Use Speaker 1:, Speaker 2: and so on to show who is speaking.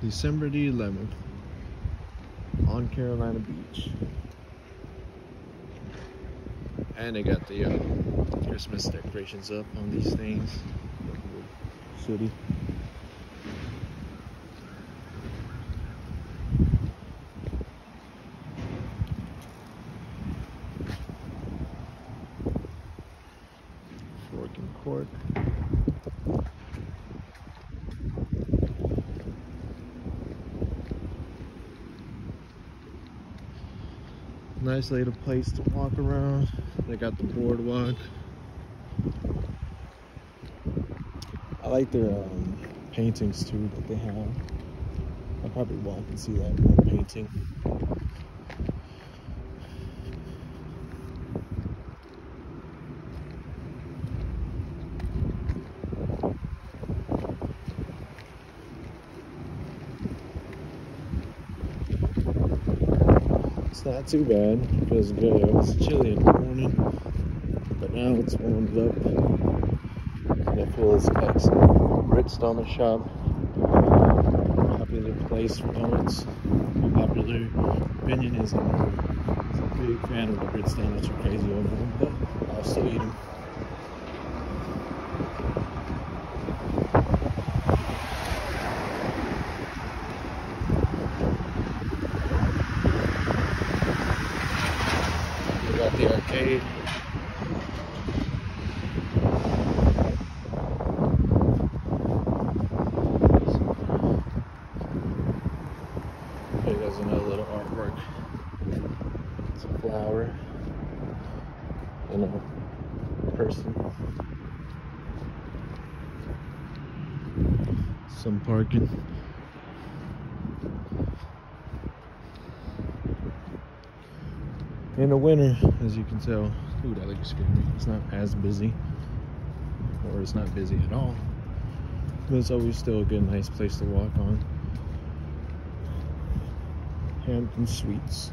Speaker 1: December the 11th on Carolina Beach. And they got the uh, Christmas decorations up on these things. City. Fork and Court. Nice little place to walk around. They got the boardwalk. I like their um, paintings too that they have. I'll probably walk and see that painting. It's not too bad. It good. It was chilly in the morning, but now it's warmed up. And it feels excellent. Britt's Donut shop. Popular place for donuts. Popular opinion is I'm a big fan of the Britt's Donut, which are crazy over them, but I'll still eat them. Got the arcade. Another little artwork. It's a flower and a person. Some parking. In the winter, as you can tell, ooh, that looks scary. It's not as busy, or it's not busy at all. But it's always still a good, nice place to walk on. Hampton Suites.